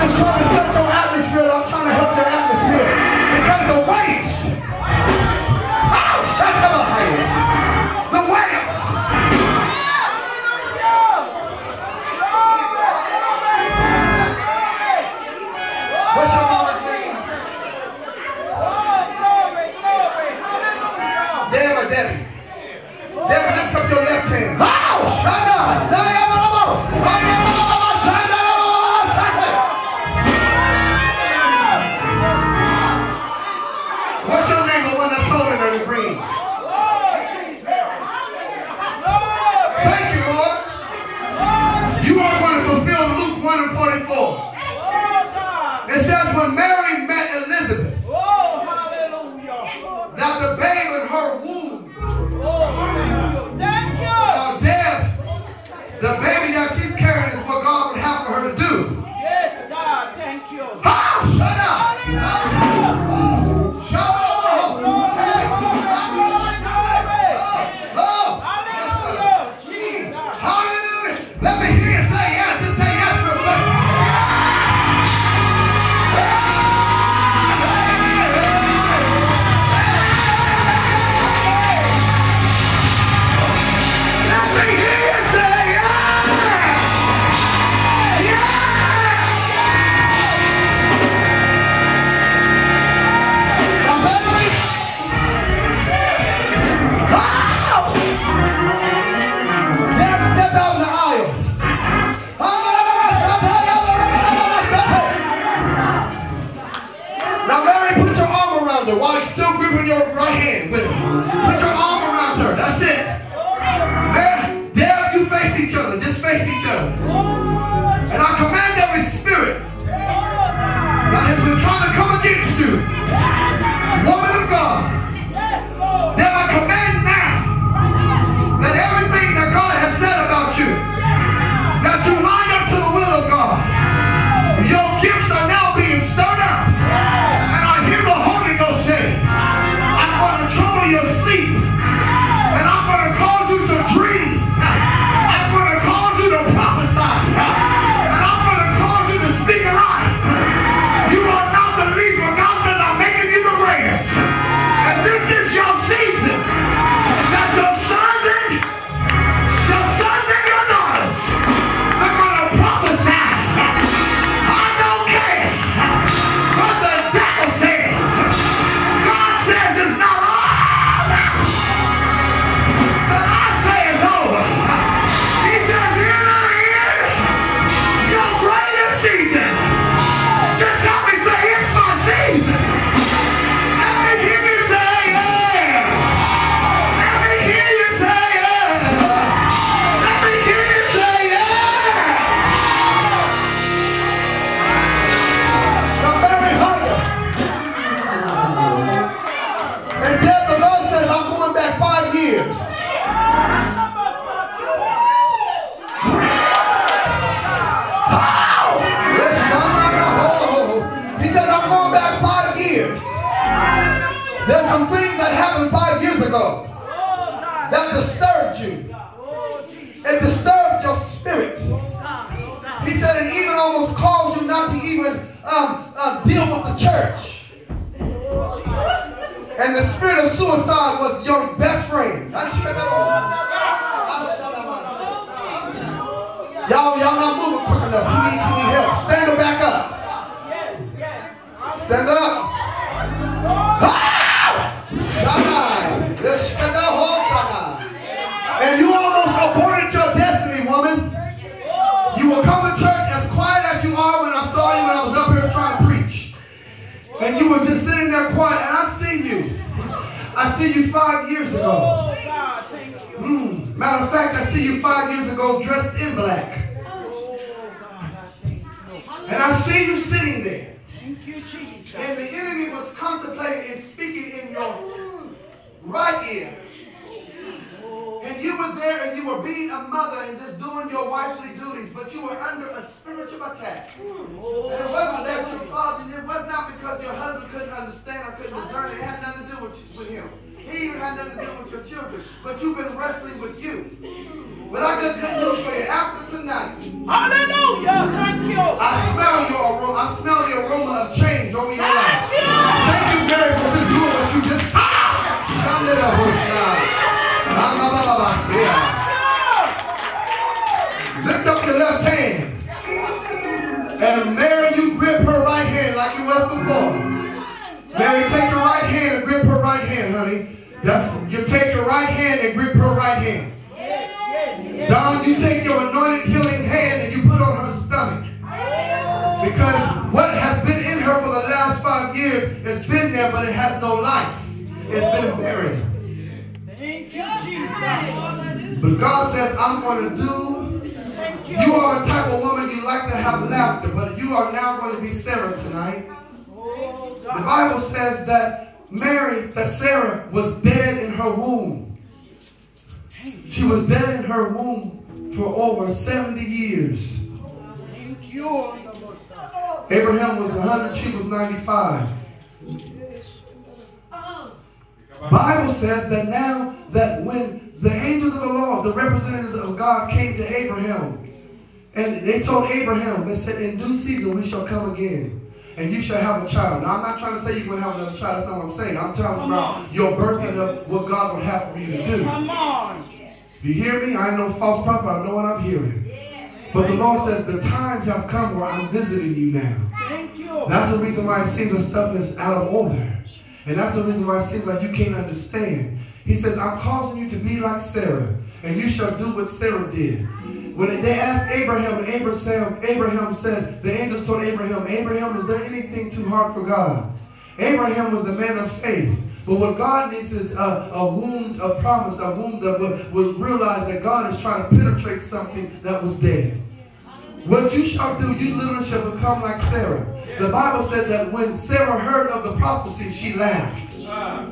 I try. The baby There's some things that happened five years ago that disturbed you. It disturbed your spirit. He said it even almost caused you not to even um, uh, deal with the church. And the spirit of suicide was your best friend. Y'all, y'all not moving quick enough. You need, you need help. Stand her back up. Stand up. I see you five years ago. Mm. Matter of fact, I see you five years ago dressed in black. And I see you sitting there. And the enemy was contemplating and speaking in your right ear. And you were there and you were being a mother and just doing your wifely duties, but you were under a spiritual attack. And it wasn't that your father, it was not because your husband couldn't understand or couldn't discern. It had nothing to do with, with him. He even had nothing to do with your children. But you've been wrestling with you. But I got good news for you. After tonight, Hallelujah. Thank you. I smell your aroma. I smell the aroma of change over your life. Thank you. Mary, for just doing what you just. Ah! Shandela Hoshna. Lift up your left hand. And Mary, you grip her right hand like you was before. Mary, take your right hand and grip her right hand, honey. That's you take your right hand and grip her right hand. Don, you take your anointed healing hand and you put on her stomach. Because what has been in her for the last five years has been there, but it has no life. It's been buried. Thank you, Jesus. But God says, I'm going to do. You. You are the type of woman you like to have laughter, but you are now going to be Sarah tonight. Oh, The Bible says that Mary, that Sarah was dead in her womb. She was dead in her womb for over 70 years. Abraham was 100, she was 95. Bible says that now that when the angels of the Lord, the representatives of God came to Abraham, and they told Abraham, they said, in due season we shall come again. And you shall have a child. Now, I'm not trying to say you're going to have another child. That's not what I'm saying. I'm talking Come about on. your birthing of what God would have for you to do. Come on. You hear me? I no false prophet. I know what I'm hearing. But the Lord says the times have come where I'm visiting you now. Thank you. That's the reason why it seems the stuff is out of order. And that's the reason why it seems like you can't understand. He says, I'm causing you to be like Sarah, and you shall do what Sarah did. When they asked Abraham, Abraham, Abraham said, the angels told Abraham, Abraham, is there anything too hard for God? Abraham was the man of faith. But what God needs is a, a wound a promise, a wound that will, will realize that God is trying to penetrate something that was dead. What you shall do, you literally shall become like Sarah. The Bible said that when Sarah heard of the prophecy, she laughed. Ah,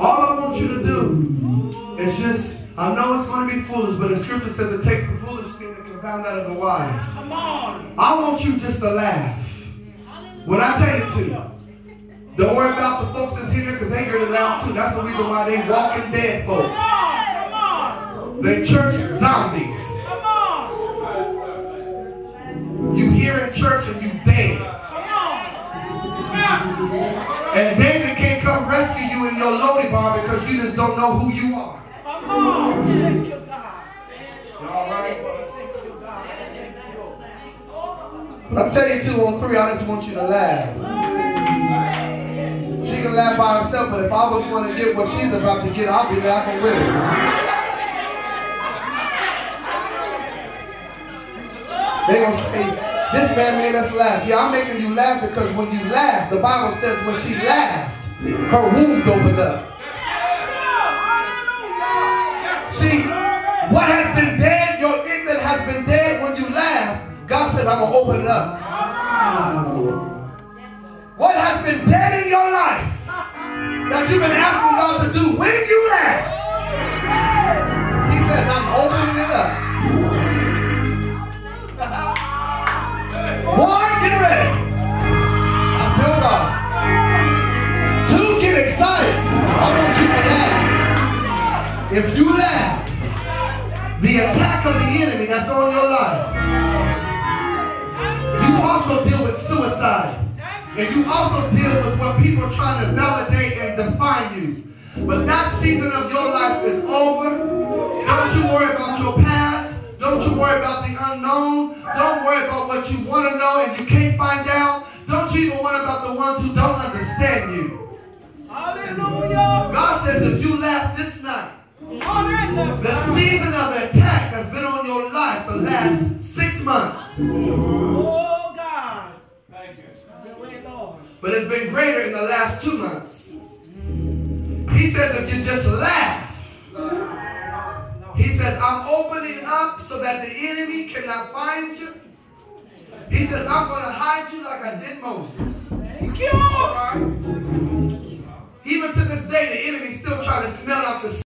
Thank you, Jesus. All I want you to do is just, I know it's going to be foolish, but the scripture says it takes the foolish thing to confound out of the wise. Come on. I want you just to laugh. When I tell you to, don't worry about the folks that's here because they here to laugh too. That's the reason why they walking dead Come folk. on. Come on. They church zombies. Don't know who you are. You. All right? You. I'm telling you two on three, I just want you to laugh. She can laugh by herself, but if I was going to get what she's about to get, I'll be laughing with her. They gonna say, this man made us laugh. Yeah, I'm making you laugh because when you laugh, the Bible says when she laughed, her womb opened up. What has been dead, your ignorance has been dead when you laugh. God says, I'm going to open it up. What has been dead in your life that you've been asking God to do when you laugh? He says, I'm opening it up. One, get ready. I feel God. Two, get excited. I want you to laugh. If you laugh, And you also deal with what people are trying to validate and define you. But that season of your life is over. Don't you worry about your past. Don't you worry about the unknown. Don't worry about what you want to know and you can't find out. Don't you even worry about the ones who don't understand you. Hallelujah. God says if you laugh this night, the season of attack that's been on your life the last six months, Oh, God. Thank you. The way, Lord. But it's been greater in the last two months. He says if you just laugh, he says, I'm opening up so that the enemy cannot find you. He says, I'm going to hide you like I did Moses. Thank you. Right? Even to this day, the enemy still trying to smell out the